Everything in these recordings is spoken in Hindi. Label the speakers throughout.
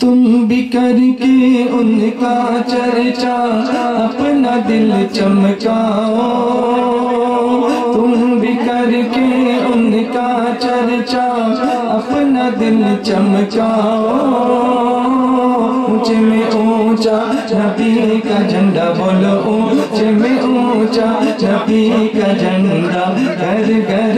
Speaker 1: तुम भी करके उनका चर्चा अपना दिल चमकाओ। तुम भी करके उनका चर्चा अपना दिल चमकाओ। ऊँचे में ऊँचा छपी का झंडा बोलो। ऊँचे में ऊँचा छपी का झंडा घर घर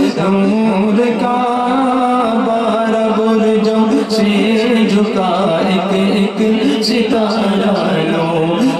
Speaker 1: नूर का बारह बुरजों से झुका एक एक सितारा लो।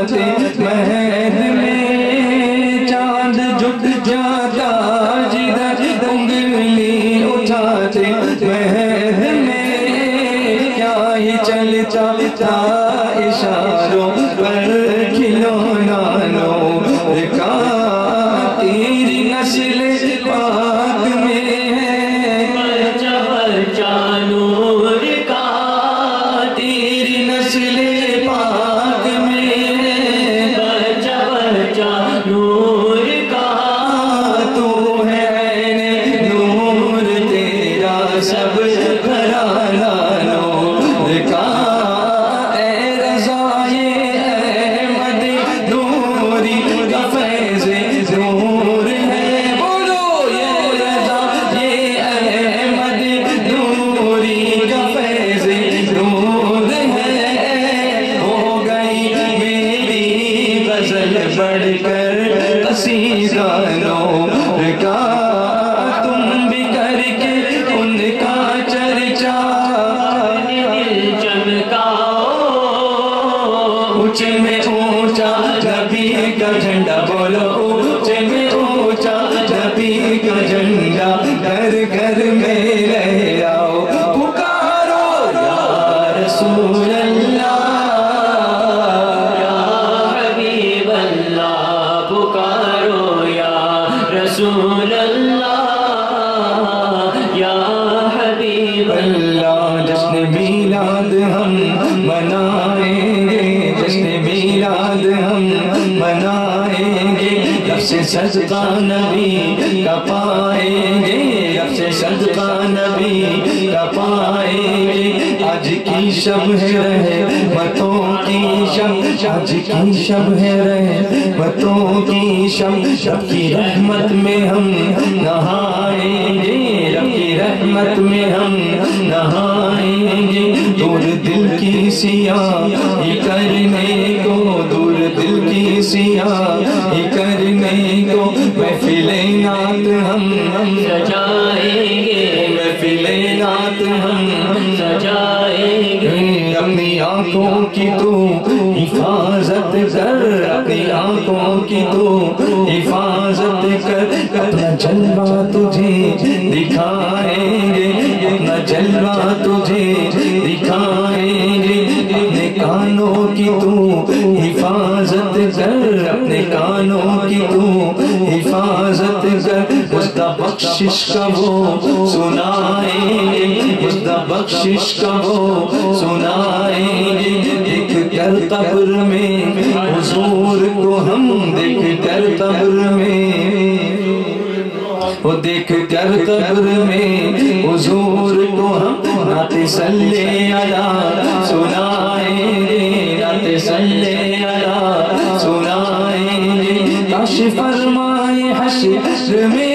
Speaker 1: 하는데 की शब है रहे मतों की शब, आज की शब है रहे मतों की शब, रब की रहमत में हम नहाएँगे, रब की रहमत में हम नहाएँगे। दूर दिल की सिया करने को, दूर दिल की सिया करने को, महफिले हम हम आँखों की तू हिफाजत कर, अपनी आँखों की तू हिफाजत कर। अपना जलवा तुझे दिखाएँगे, अपना जलवा तुझे दिखाएँगे। अपने कानों की तू हिफाजत कर बख्शिश का वो सुनाएँगे उसका बख्शिश का वो सुनाएँगे देख कर कब्र में, हुजूर को हम देख कर कब्र में। वो देख कर कब्र में, हुजूर को हम नाते सल्ले अला सुनाएँगे नाते सल्ले अला सुनाएँगे काश फरमाए हश्र में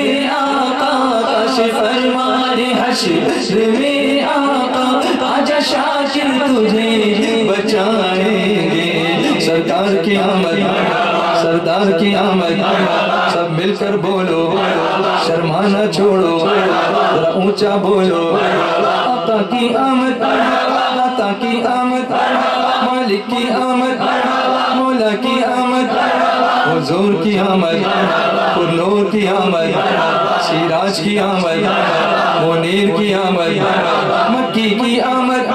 Speaker 1: फरमाए हश्र में आका, आजा शाकिर तुझे बचाएँगे। सरकार की आमद, सरदार की आमद, सब मिलकर बोलो, शर्माना छोड़ो ऊँचा बोलो। आता की आमद आता की आमद, मालिक की आमद, मौला की आमद, हुजूर की आमद नूर की आमद सिराज की आमद मुनीर की आमद मक्की की आमद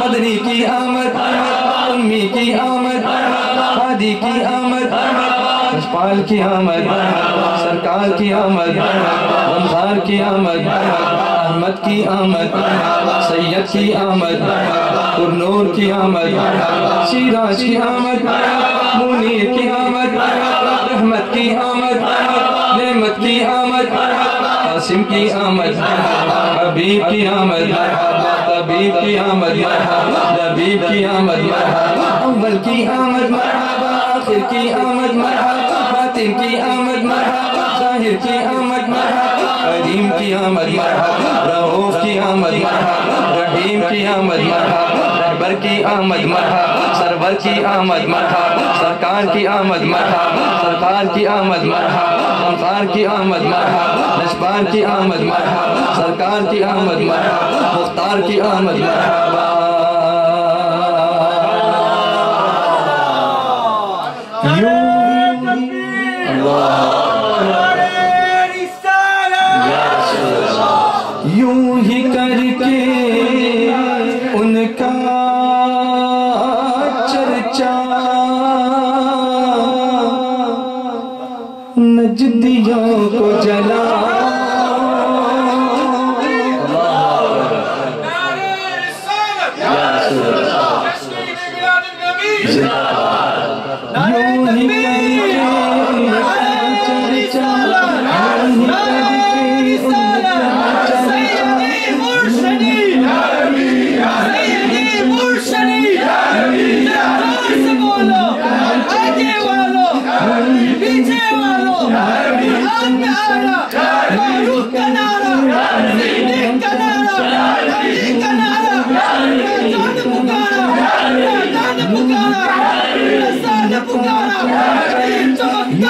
Speaker 1: मदनी की आमद उम्मी की आमद हादी की आमद पाल की आमद सरकार की आमद रमज़ान की आमद अहमद की आमद सैयद की आमद नूर की आमद सिराज की आमद मुनीर की आमद रहमत की आमद नेमत की आमद कासिम की आमद हबीब की आमद तबीब की आमद नबीब की आमद अव्वल की आमद आखिर की आमद बातिन की आमद ज़ाहिर की आमद करीम की आमद रऊफ की आमद रहीम की आमद रहबर की आमद सरवर की आमद सरकार की आमद सरकार की आमद अंसार की आमद नशबान की आमद सरकार की आमद मुख्तार की आमद यूँ नजदियों को जला।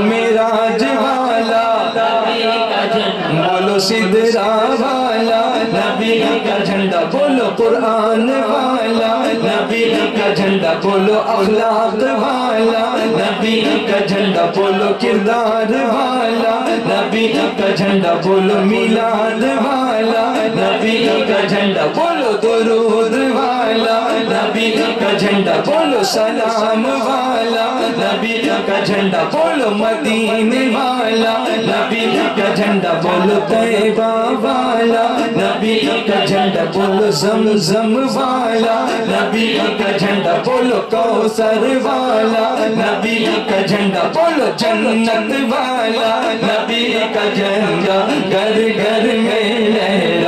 Speaker 2: झंडा
Speaker 1: बोलो मेराज वाला
Speaker 2: नबी का झंडा
Speaker 1: बोलो सिदरा वाला। नबी का झंडा बोलो कुरान वाला। नबी का झंडा बोलो औलाद वाला। नबी का झंडा बोलो किरदार वाला। नबी का झंडा बोलो मिलाद वाला। नबी का झंडा बोलो दुरूद वाला। नबी का झंडा बोलो, सलाम वाला। नबी का झंडा बोलो, मदीने वाला। नबी का झंडा बोलो तैबा वाला। नबी का झंडा बोलो, जमजम वाला। नबी का झंडा बोलो, कौसर वाला। नबी का झंडा बोलो, जन्नत वाला। नबी का झंडा घर घर में लहरा